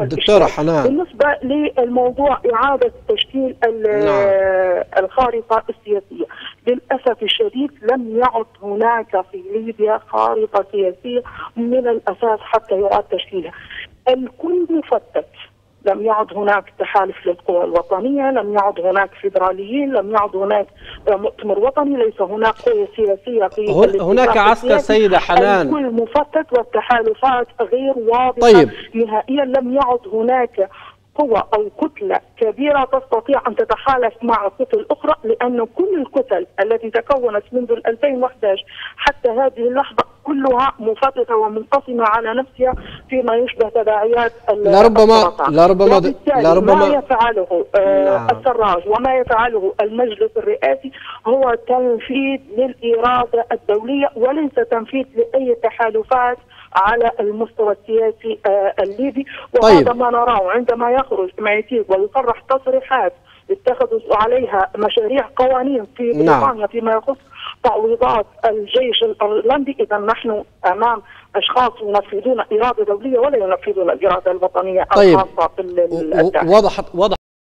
دكتورة حنان. بالنسبة للموضوع إعادة تشكيل نعم. الخارطة السياسية للأسف الشديد لم يعد هناك في ليبيا خارطة سياسية من الأساس حتى يعاد تشكيلها. الكل مفتت لم يعد هناك تحالف للقوى الوطنية لم يعد هناك فيدراليين لم يعد هناك مؤتمر وطني ليس هناك قوة سياسية في هن- هناك عسكر سيدة حنان. الكل مفتت والتحالفات غير واضحة طيب. نهائيا. لم يعد هناك قوة أو كتلة كبيرة تستطيع أن تتحالف مع كتل أخرى لأن كل الكتل التي تكونت منذ 2011 حتى هذه اللحظة كلها مفتتة ومنقسمة على نفسها فيما يشبه تداعيات لربما-. لربما- لربما- ما يفعله آه نعم. السراج وما يفعله المجلس الرئاسي هو تنفيذ للإرادة الدولية وليس تنفيذ لأي تحالفات على المستوى السياسي آه الليبي وهذا طيب. ما نراه عندما يخرج مايتيب ويصرح تصريحات عليها مشاريع قوانين في نعم. بريطانيا فيما يخص تعويضات الجيش الايرلندي إذا نحن أمام أشخاص ينفذون إرادة دولية ولا ينفذون الإرادة الوطنية طيب. الخاصة بالداخل وضحت